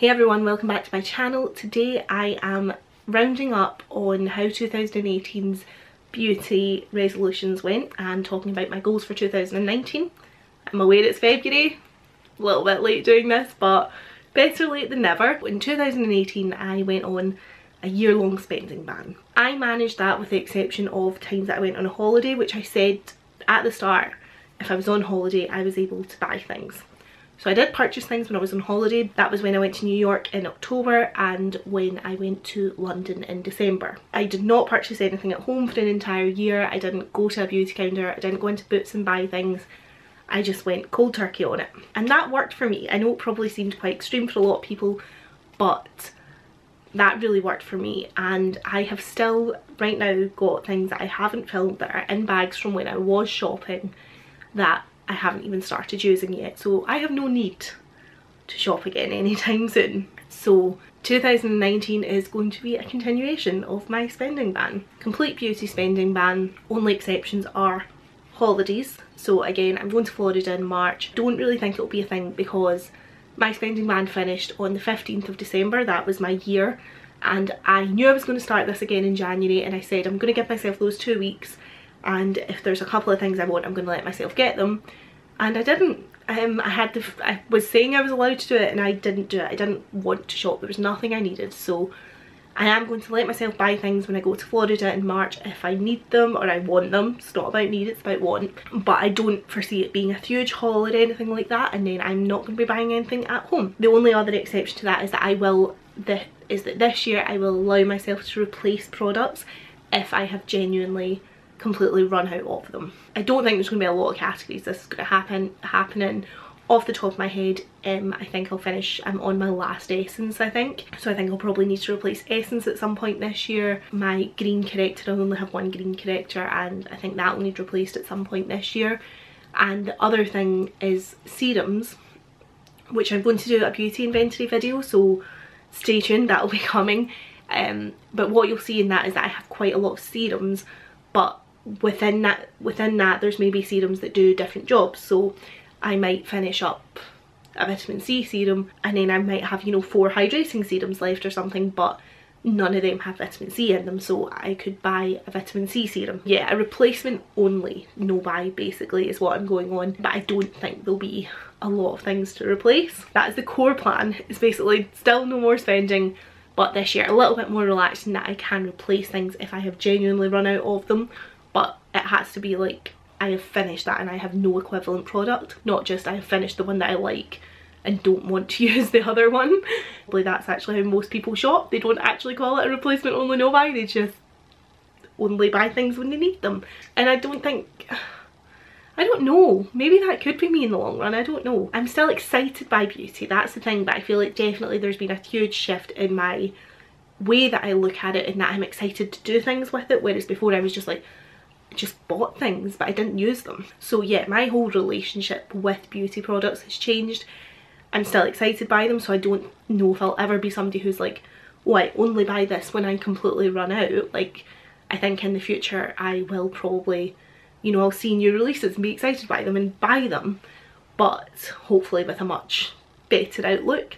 Hey everyone, welcome back to my channel. Today I am rounding up on how 2018's beauty resolutions went and talking about my goals for 2019. I'm aware it's February, a little bit late doing this but better late than never. In 2018 I went on a year-long spending ban. I managed that with the exception of times that I went on a holiday which I said at the start if I was on holiday I was able to buy things. So I did purchase things when I was on holiday. That was when I went to New York in October and when I went to London in December. I did not purchase anything at home for an entire year. I didn't go to a beauty counter. I didn't go into Boots and buy things. I just went cold turkey on it. And that worked for me. I know it probably seemed quite extreme for a lot of people, but that really worked for me and I have still right now got things that I haven't filled that are in bags from when I was shopping that I haven't even started using yet so I have no need to shop again anytime soon. So 2019 is going to be a continuation of my spending ban. Complete beauty spending ban, only exceptions are holidays. So again, I'm going to Florida in March. Don't really think it'll be a thing because my spending ban finished on the 15th of December, that was my year. And I knew I was going to start this again in January and I said I'm going to give myself those two weeks and if there's a couple of things I want I'm going to let myself get them and I didn't um, I had the I was saying I was allowed to do it and I didn't do it I didn't want to shop there was nothing I needed so I am going to let myself buy things when I go to Florida in March if I need them or I want them. It's not about need, it's about want. But I don't foresee it being a huge haul or anything like that and then I'm not going to be buying anything at home. The only other exception to that is that I will, the, is that this year I will allow myself to replace products if I have genuinely completely run out of them. I don't think there's going to be a lot of categories this is going to happen happening. Off the top of my head um, I think I'll finish I'm on my last Essence I think. So I think I'll probably need to replace Essence at some point this year. My green corrector I only have one green corrector and I think that will need replaced at some point this year. And the other thing is serums which I'm going to do a beauty inventory video so stay tuned that'll be coming. Um, but what you'll see in that is that I have quite a lot of serums but within that within that there's maybe serums that do different jobs so I might finish up a vitamin C serum and then I might have you know four hydrating serums left or something but none of them have vitamin C in them so I could buy a vitamin C serum. Yeah a replacement only no buy basically is what I'm going on but I don't think there'll be a lot of things to replace. That is the core plan it's basically still no more spending but this year a little bit more relaxed in that I can replace things if I have genuinely run out of them but it has to be like I have finished that and I have no equivalent product not just I have finished the one that I like and don't want to use the other one. Probably that's actually how most people shop. They don't actually call it a replacement only no buy, they just only buy things when they need them. And I don't think, I don't know, maybe that could be me in the long run, I don't know. I'm still excited by beauty, that's the thing, but I feel like definitely there's been a huge shift in my way that I look at it and that I'm excited to do things with it, whereas before I was just like, just bought things but I didn't use them. So yeah, my whole relationship with beauty products has changed. I'm still excited by them so I don't know if I'll ever be somebody who's like, oh I only buy this when I completely run out. Like I think in the future I will probably, you know, I'll see new releases and be excited by them and buy them but hopefully with a much better outlook.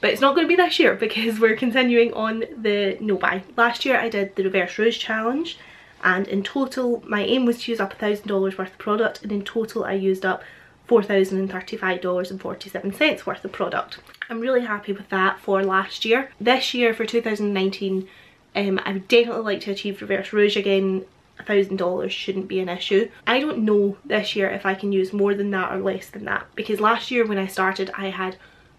But it's not going to be this year because we're continuing on the no buy. Last year I did the Reverse Rouge Challenge and in total my aim was to use up a thousand dollars worth of product and in total I used up $4,035.47 worth of product. I'm really happy with that for last year. This year for 2019 um, I would definitely like to achieve Reverse Rouge again a thousand dollars shouldn't be an issue. I don't know this year if I can use more than that or less than that because last year when I started I had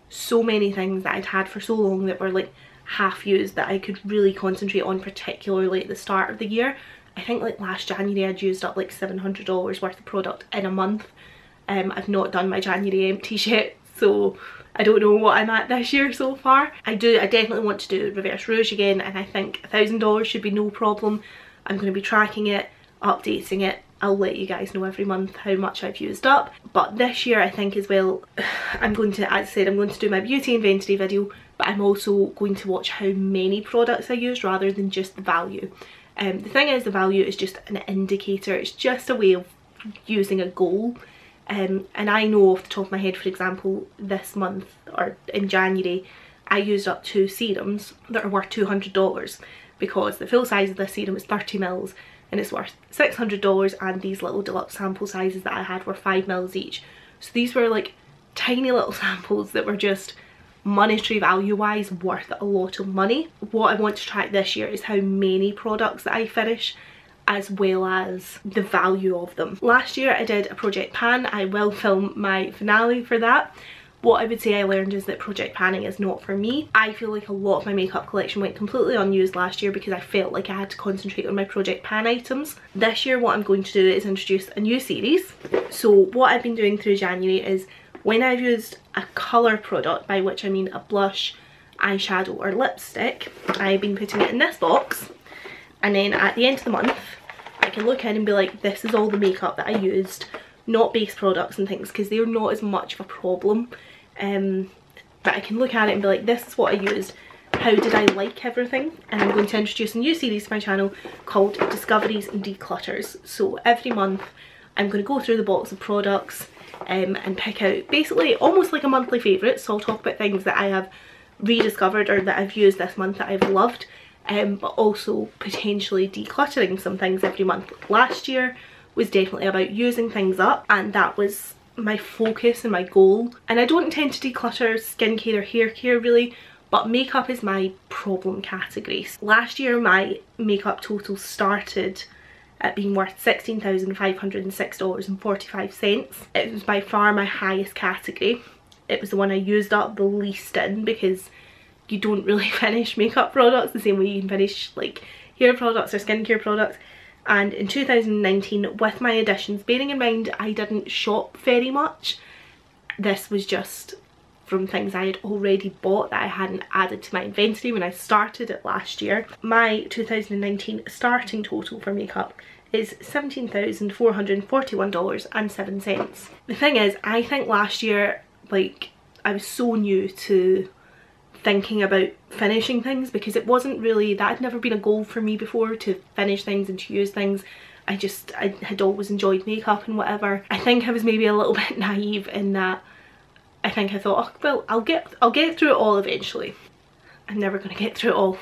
so many things that I'd had for so long that were like half used that I could really concentrate on particularly at the start of the year I think like last January I'd used up like $700 worth of product in a month. Um, I've not done my January empty yet so I don't know what I'm at this year so far. I do, I definitely want to do Reverse Rouge again and I think $1,000 should be no problem. I'm going to be tracking it, updating it. I'll let you guys know every month how much I've used up. But this year I think as well, I'm going to, as I said, I'm going to do my beauty inventory video, but I'm also going to watch how many products I used rather than just the value. Um, the thing is the value is just an indicator, it's just a way of using a goal um, and I know off the top of my head for example this month or in January I used up two serums that are worth $200 because the full size of this serum is 30 mils and it's worth $600 and these little deluxe sample sizes that I had were 5 mils each. So these were like tiny little samples that were just monetary value wise worth a lot of money. What I want to track this year is how many products that I finish as well as the value of them. Last year I did a project pan, I will film my finale for that. What I would say I learned is that project panning is not for me. I feel like a lot of my makeup collection went completely unused last year because I felt like I had to concentrate on my project pan items. This year what I'm going to do is introduce a new series. So what I've been doing through January is when I've used a colour product, by which I mean a blush, eyeshadow or lipstick, I've been putting it in this box. And then at the end of the month I can look in and be like this is all the makeup that I used not base products and things because they're not as much of a problem. Um, but I can look at it and be like this is what I used. How did I like everything? And I'm going to introduce a new series to my channel called Discoveries and Declutters. So every month I'm going to go through the box of products um, and pick out basically almost like a monthly favourite so I'll talk about things that I have rediscovered or that I've used this month that I've loved um, but also potentially decluttering some things every month. Last year was definitely about using things up and that was my focus and my goal. And I don't intend to declutter skincare or hair care really, but makeup is my problem category. Last year my makeup total started at being worth $16,506.45. It was by far my highest category. It was the one I used up the least in because you don't really finish makeup products the same way you can finish like hair products or skincare products and in 2019 with my additions bearing in mind I didn't shop very much this was just from things I had already bought that I hadn't added to my inventory when I started it last year. My 2019 starting total for makeup is $17,441.07. The thing is, I think last year, like, I was so new to thinking about finishing things because it wasn't really that had never been a goal for me before to finish things and to use things I just I had always enjoyed makeup and whatever I think I was maybe a little bit naive in that I think I thought oh well I'll get I'll get through it all eventually. I'm never gonna get through it all.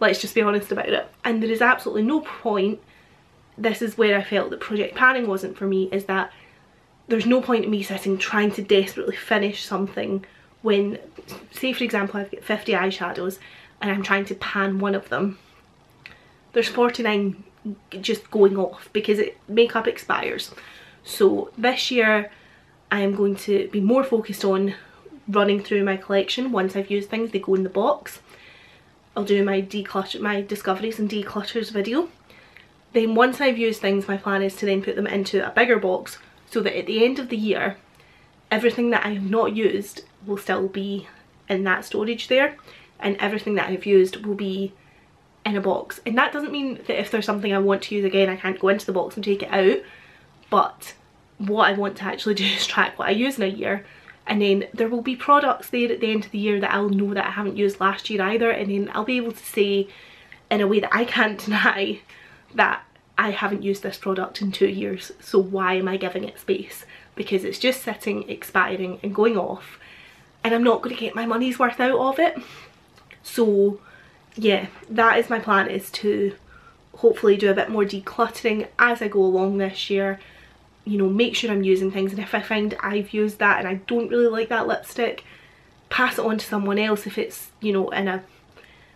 Let's just be honest about it. And there is absolutely no point this is where I felt that project panning wasn't for me is that there's no point in me sitting trying to desperately finish something when, say for example I've got 50 eyeshadows and I'm trying to pan one of them, there's 49 just going off because it makeup expires. So this year I am going to be more focused on running through my collection once I've used things, they go in the box. I'll do my declutter, my discoveries and declutters video. Then once I've used things, my plan is to then put them into a bigger box so that at the end of the year, everything that I have not used will still be in that storage there and everything that I've used will be in a box and that doesn't mean that if there's something I want to use again I can't go into the box and take it out but what I want to actually do is track what I use in a year. And then there will be products there at the end of the year that I'll know that I haven't used last year either. And then I'll be able to say in a way that I can't deny that I haven't used this product in two years. So why am I giving it space? Because it's just sitting expiring and going off. And I'm not going to get my money's worth out of it. So yeah, that is my plan is to hopefully do a bit more decluttering as I go along this year. You know, make sure I'm using things and if I find I've used that and I don't really like that lipstick, pass it on to someone else if it's, you know, in a,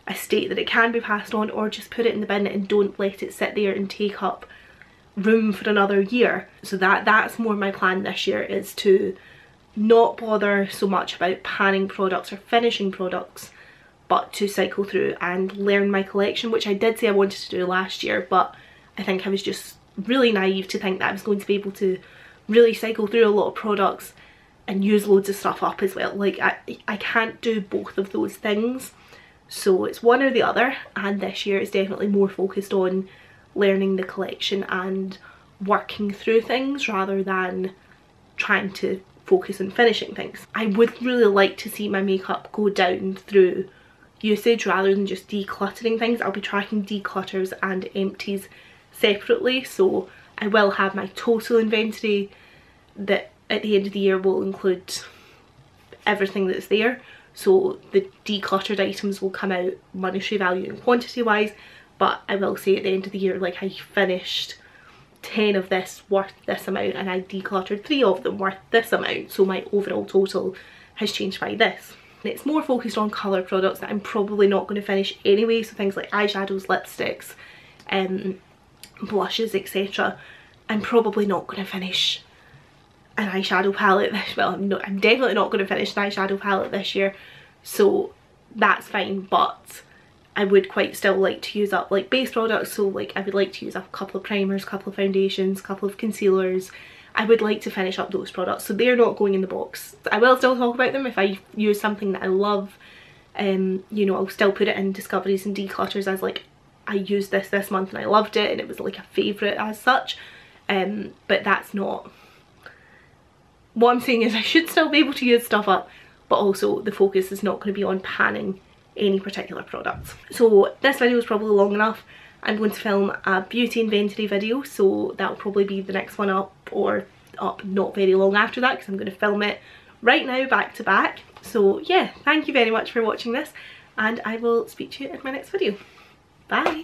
a state that it can be passed on or just put it in the bin and don't let it sit there and take up room for another year. So that that's more my plan this year is to not bother so much about panning products or finishing products but to cycle through and learn my collection which I did say I wanted to do last year but I think I was just really naive to think that I was going to be able to really cycle through a lot of products and use loads of stuff up as well like I, I can't do both of those things so it's one or the other and this year is definitely more focused on learning the collection and working through things rather than trying to focus on finishing things. I would really like to see my makeup go down through usage rather than just decluttering things. I'll be tracking declutters and empties separately so I will have my total inventory that at the end of the year will include everything that's there so the decluttered items will come out monetary value and quantity wise but I will say at the end of the year like I finished 10 of this worth this amount and I decluttered 3 of them worth this amount so my overall total has changed by this. And it's more focused on colour products that I'm probably not going to finish anyway so things like eyeshadows, lipsticks, um, blushes etc. I'm probably not going to finish an eyeshadow palette this well I'm, not, I'm definitely not going to finish an eyeshadow palette this year so that's fine but I would quite still like to use up like base products so like I would like to use up a couple of primers, couple of foundations, couple of concealers I would like to finish up those products so they're not going in the box. I will still talk about them if I use something that I love um, you know I'll still put it in discoveries and declutters as like I used this this month and I loved it and it was like a favourite as such um, but that's not what I'm saying is I should still be able to use stuff up but also the focus is not going to be on panning any particular products. So this video is probably long enough. I'm going to film a beauty inventory video so that'll probably be the next one up or up not very long after that because I'm going to film it right now back to back. So yeah, thank you very much for watching this and I will speak to you in my next video. Bye!